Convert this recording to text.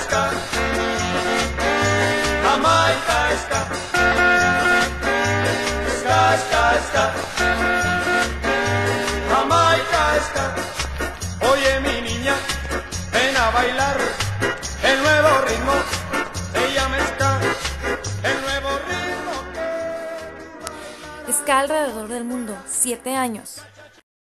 está, Jamaica está, está, está, está, Jamaica está. Oye mi niña, ven a bailar el nuevo ritmo, ella me está, el nuevo ritmo. Está alrededor del mundo, siete años.